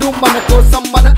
Do my course, I'm on the